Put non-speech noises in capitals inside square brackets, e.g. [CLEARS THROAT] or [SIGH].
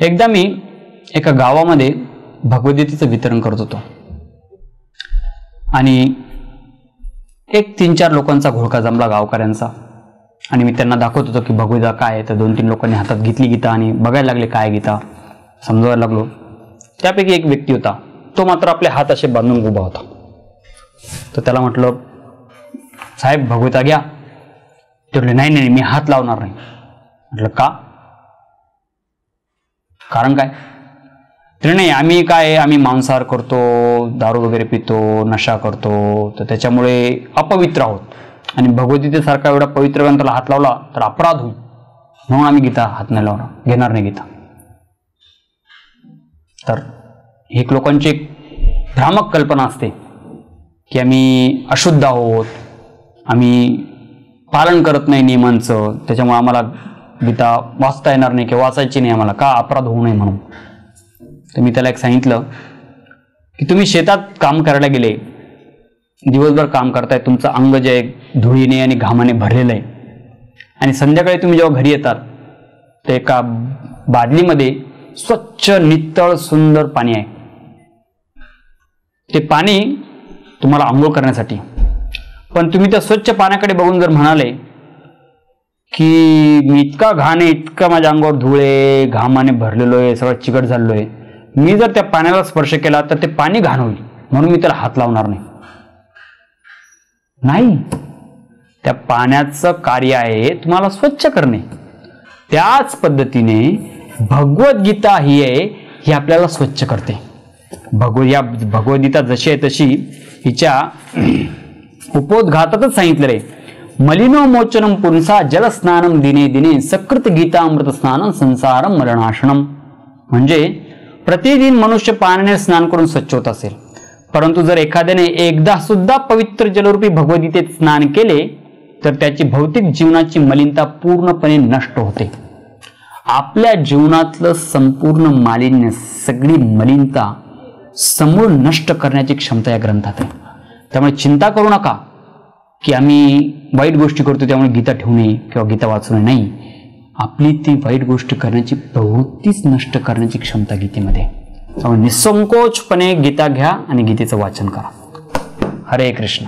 एकदा मी एका गावामध्ये भगवद्गीतेचं वितरण करत होतो. आणि एक तीन चार लोकांचा घोळका जमला गावकऱ्यांचा. आणि मी त्यांना दाखवत होतो की भगवद्गीता काय आहे तर दोन तीन लोकांनी हातात घेतली गीता आणि बघायला लागले काय गीता. समजावायला लागलो. त्यापैकी एक व्यक्ती होता. तो मात्र आपले हात असे बांधून उभा होता. तर त्याला म्हटलं साहेब भगवता घ्या. ते म्हटले नाही नाही मी हात लावणार नाही. म्हटलं का? कारण काय? तर नाही आम्ही काय आम्ही मांसाहार करतो दारू वगैरे पितो नशा करतो. तर त्याच्यामुळे अपवित्र आहोत. आणि भगवद्गीतेसारखा एवढा पवित्र ग्रंथाला हात लावला तर अपराध होईल. म्हणून आम्ही गीता हात नाही लावणार. घेणार नाही गीता. तर एक लोकांची एक भ्रामक कल्पना असते की आम्ही अशुद्ध आहोत. आम्ही पालन करत नाही नियमांचं. त्याच्यामुळे आम्हाला गीता वाचता येणार नाही किंवा वाचायची नाही आम्हाला. का? अपराध होऊ नये म्हणून. तर मी त्याला एक सांगितलं की तुम्ही शेतात काम करायला गेले दिवसभर काम करताय तुमचं अंग जे आहे धुळीने आणि घामाने भरलेलं आहे. आणि संध्याकाळी तुम्ही जेव्हा घरी येतात तर एका बादलीमध्ये स्वच्छ नितळ सुंदर पाणी आहे. ते पाणी तुम्हाला आंघोळ करण्यासाठी. पण तुम्ही त्या स्वच्छ पाण्याकडे बघून जर म्हणाले की मी इतका घाण आहे इतका माझ्या अंगावर धुळे घामाने भरलेलो आहे सगळं चिकट झालेलो आहे. मी जर त्या पाण्याला स्पर्श केला तर ते पाणी घाण होईल म्हणून मी त्याला हात लावणार नाही. नाही. त्या पाण्याचं कार्य आहे तुम्हाला स्वच्छ करणे. त्याच पद्धतीने भगवद्गीता ही आहे ही आपल्याला स्वच्छ करते. भगव या भगवद्गीता जशी आहे तशी हिच्या [CLEARS THROAT] उपोद्घातातच सांगितलं रे मलिनो मोचनम पुंसा दिने दिने सकृत गीतामृत स्नानम संसारम मरणाशनम म्हणजे प्रतिदिन मनुष्य पाण्याने स्नान करून स्वच्छ होत असेल. परंतु जर एखाद्याने एकदा सुद्धा पवित्र जलरूपी भगवद्गीतेत स्नान केले तर त्याची भौतिक जीवनाची मलिनता पूर्णपणे नष्ट होते. आपल्या जीवनातलं संपूर्ण मालिन्य सगळी मलिनता समूळ नष्ट करण्याची क्षमता या ग्रंथात आहे. त्यामुळे चिंता करू नका. की आम्ही वाईट गोष्टी करतो त्यामुळे गीता ठेवू नये किंवा गीता वाचू नये नाही. आपली ती वाईट गोष्ट करण्याची प्रवृत्तीच नष्ट करण्याची क्षमता गीतेमध्ये. त्यामुळे निसंकोचपणे गीता घ्या आणि गीतेचं वाचन करा. हरे कृष्ण.